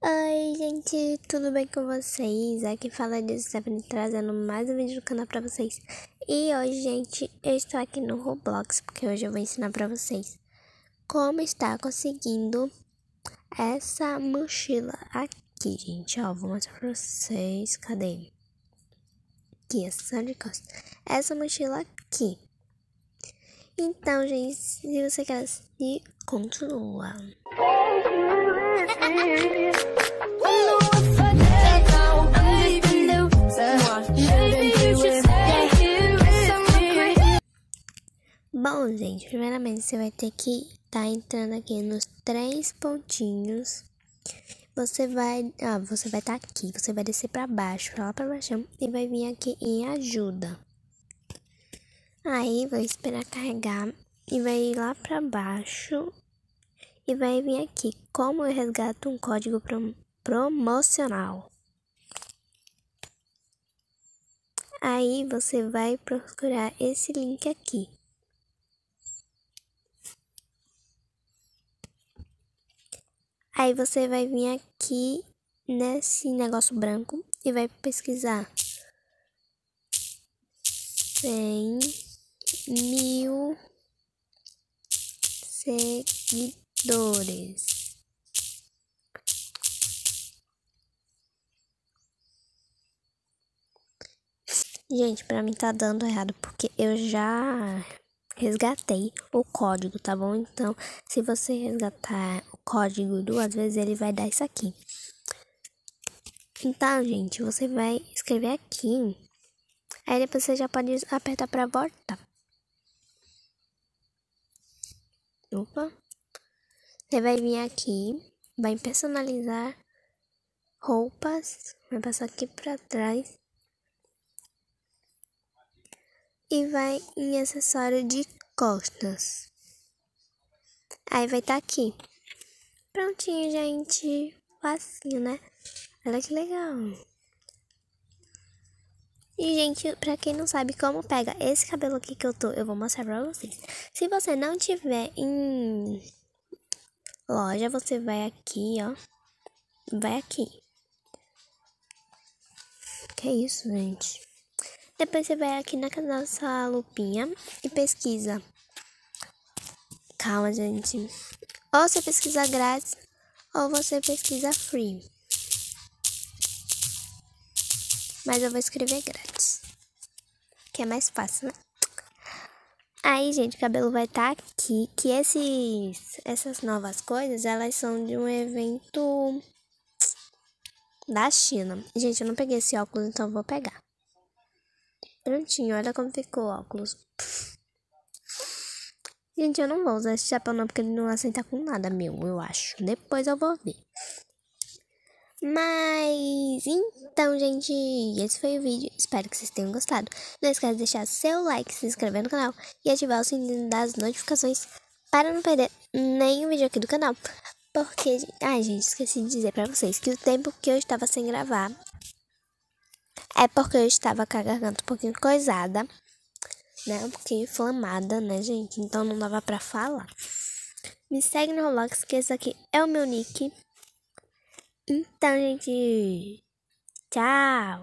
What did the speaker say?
Oi, gente, tudo bem com vocês? Aqui fala é de Stephanie trazendo mais um vídeo do canal pra vocês. E hoje, gente, eu estou aqui no Roblox, porque hoje eu vou ensinar pra vocês como estar conseguindo essa mochila aqui, gente. Ó, vou mostrar pra vocês. Cadê? Aqui, essa de costas. Essa mochila aqui. Então, gente, se você quer assistir, continua. Bom, gente, primeiramente você vai ter que tá entrando aqui nos três pontinhos. Você vai, ah, você vai estar tá aqui, você vai descer para baixo, lá para baixo e vai vir aqui em ajuda. Aí vai esperar carregar e vai ir lá para baixo e vai vir aqui como eu resgato um código prom promocional. Aí você vai procurar esse link aqui. Aí você vai vir aqui nesse negócio branco e vai pesquisar cem mil seguidores. Gente, pra mim tá dando errado porque eu já resgatei o código, tá bom? Então, se você resgatar o código duas vezes, ele vai dar isso aqui. Então, gente, você vai escrever aqui. Aí depois você já pode apertar para voltar. Opa. Você vai vir aqui, vai personalizar roupas, vai passar aqui para trás e vai em acessório de costas. Aí vai estar tá aqui. Prontinho, gente. Facinho, né? Olha que legal. E, gente, pra quem não sabe como pega esse cabelo aqui que eu tô, eu vou mostrar pra vocês. Se você não tiver em loja, você vai aqui, ó. Vai aqui. Que isso, gente? Depois você vai aqui na nossa lupinha e pesquisa. Calma, gente. Ou você pesquisa grátis, ou você pesquisa free. Mas eu vou escrever grátis. Que é mais fácil, né? Aí, gente, o cabelo vai estar tá aqui. Que esses, essas novas coisas, elas são de um evento da China. Gente, eu não peguei esse óculos, então vou pegar. Prontinho, olha como ficou o óculos. Gente, eu não vou usar esse chapéu não, porque ele não aceita com nada meu, eu acho. Depois eu vou ver. Mas, então, gente, esse foi o vídeo. Espero que vocês tenham gostado. Não esqueça de deixar seu like, se inscrever no canal e ativar o sininho das notificações para não perder nenhum vídeo aqui do canal. Porque, ai, gente, esqueci de dizer pra vocês que o tempo que eu estava sem gravar é porque eu estava com a garganta um pouquinho coisada, né? Pouquinho inflamada, né, gente? Então não dava pra falar. Me segue no Roblox, que esse aqui é o meu nick. Então, gente, tchau!